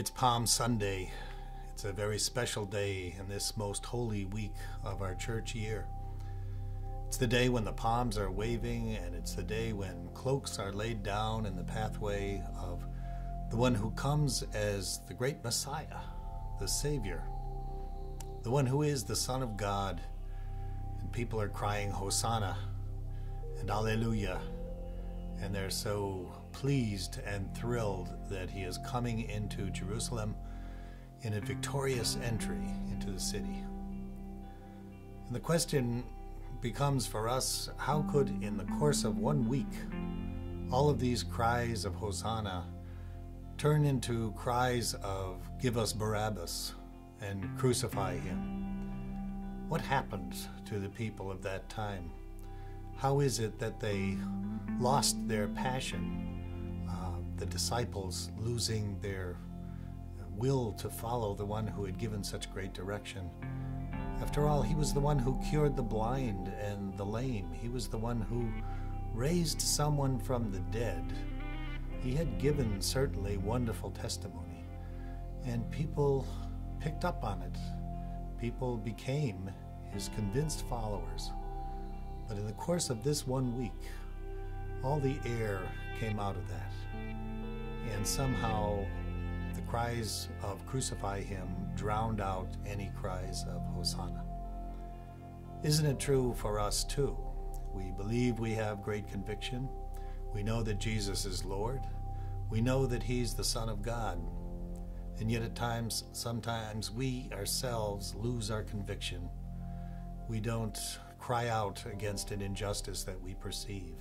It's Palm Sunday. It's a very special day in this most holy week of our church year. It's the day when the palms are waving, and it's the day when cloaks are laid down in the pathway of the one who comes as the great Messiah, the Savior, the one who is the Son of God. And people are crying, Hosanna and Alleluia. And they're so pleased and thrilled that he is coming into Jerusalem in a victorious entry into the city. And the question becomes for us how could, in the course of one week, all of these cries of Hosanna turn into cries of give us Barabbas and crucify him? What happened to the people of that time? How is it that they lost their passion the disciples losing their uh, will to follow the one who had given such great direction. After all, he was the one who cured the blind and the lame. He was the one who raised someone from the dead. He had given certainly wonderful testimony, and people picked up on it. People became his convinced followers. But in the course of this one week, all the air came out of that and somehow the cries of crucify him drowned out any cries of Hosanna. Isn't it true for us too? We believe we have great conviction. We know that Jesus is Lord. We know that He's the Son of God. And yet, at times, sometimes we ourselves lose our conviction. We don't cry out against an injustice that we perceive.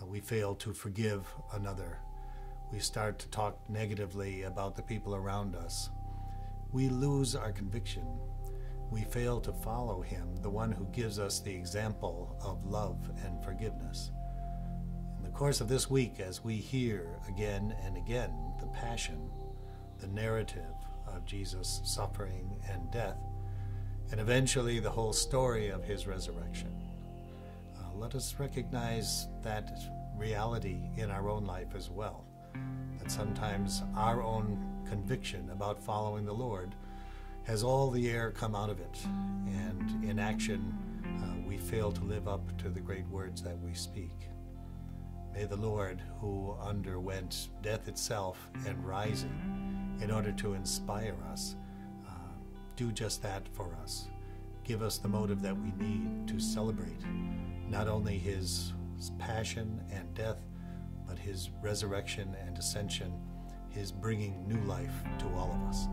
Uh, we fail to forgive another we start to talk negatively about the people around us. We lose our conviction. We fail to follow Him, the one who gives us the example of love and forgiveness. In the course of this week, as we hear again and again the passion, the narrative of Jesus' suffering and death, and eventually the whole story of his resurrection, let us recognize that reality in our own life as well that sometimes our own conviction about following the Lord has all the air come out of it, and in action, uh, we fail to live up to the great words that we speak. May the Lord, who underwent death itself and rising in order to inspire us, uh, do just that for us. Give us the motive that we need to celebrate not only his passion and death, but his resurrection and ascension, his bringing new life to all of us.